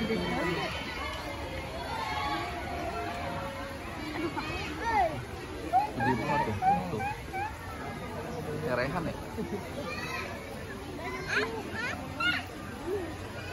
Gede banget tuh. Tuh. Kayak Rehan ya?